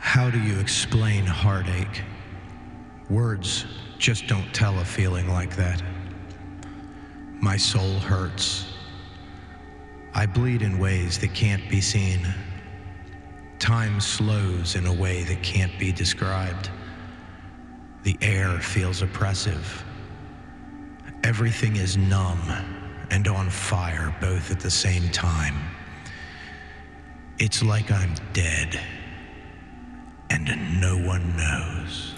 How do you explain heartache? Words just don't tell a feeling like that. My soul hurts. I bleed in ways that can't be seen. Time slows in a way that can't be described. The air feels oppressive. Everything is numb and on fire both at the same time. It's like I'm dead and no one knows.